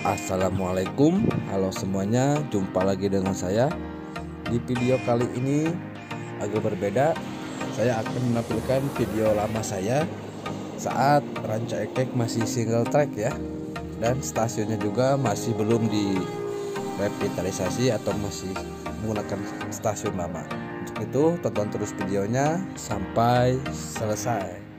Assalamualaikum. Halo semuanya Jumpa lagi dengan saya. Di video kali ini Agak berbeda. Saya akan menampilkan video lama saya Saat Ranca Ekek masih single track ya. Dan stasiunnya juga masih belum di Revitalisasi atau masih menggunakan stasiun lama. Untuk itu tonton terus videonya Sampai selesai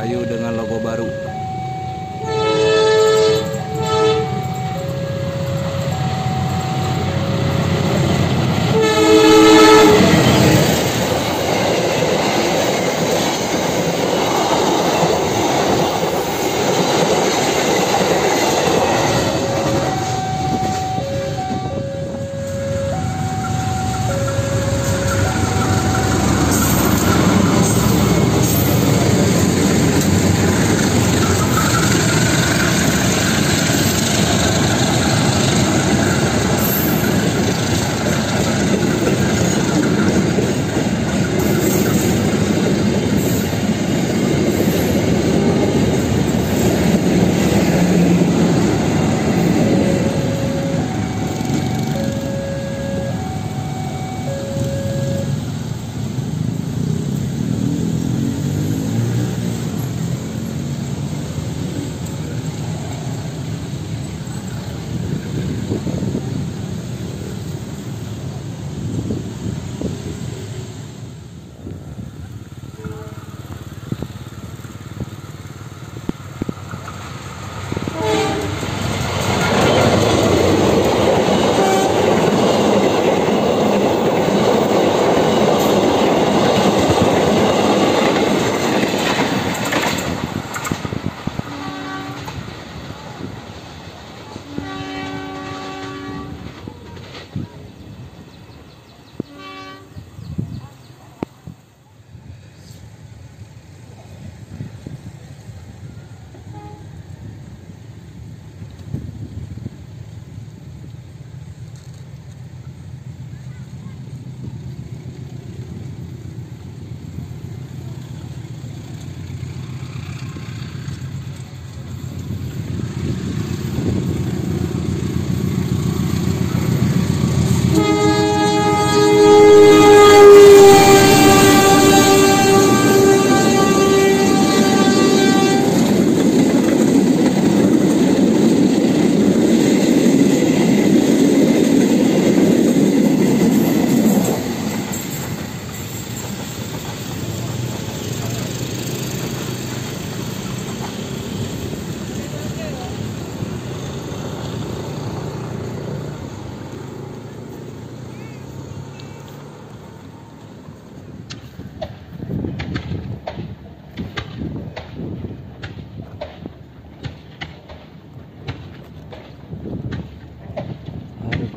kayu dengan logo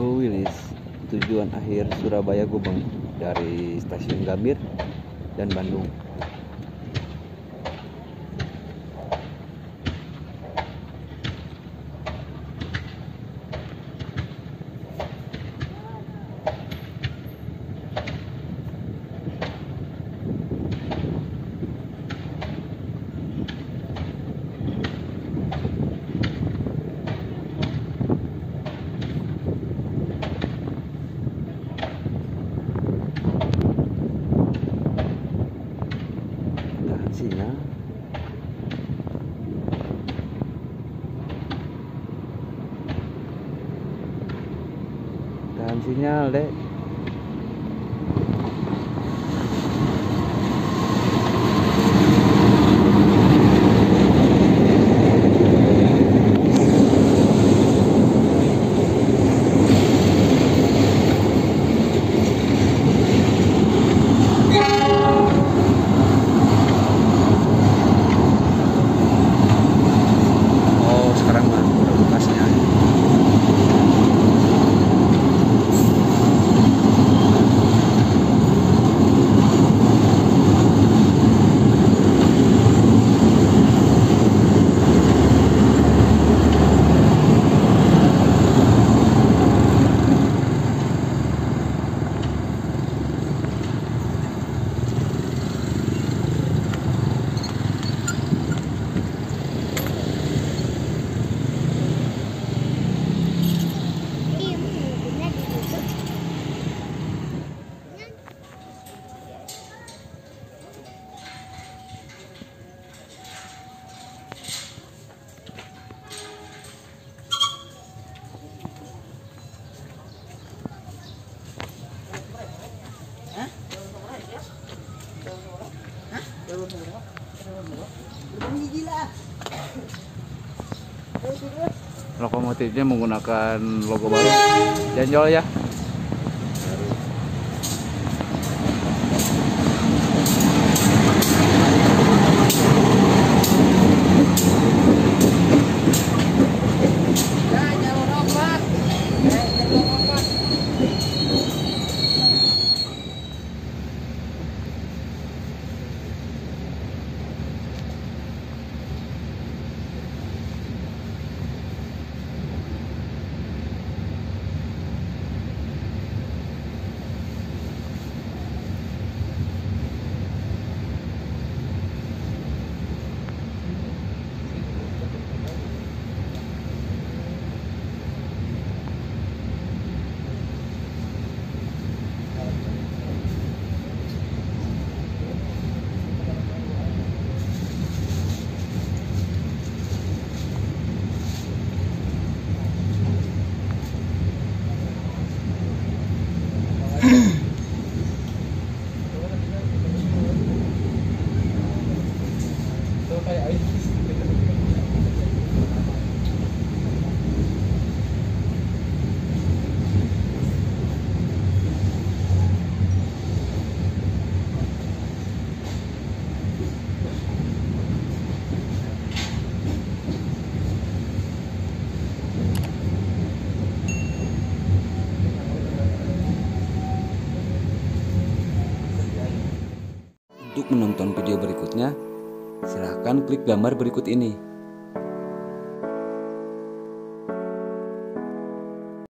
Aku Willis, tujuan akhir Surabaya Gubeng dari stasiun Gambir dan Bandung. channel Lokomotifnya menggunakan logo baru. Janjol ya. Menonton video berikutnya, silahkan klik gambar berikut ini.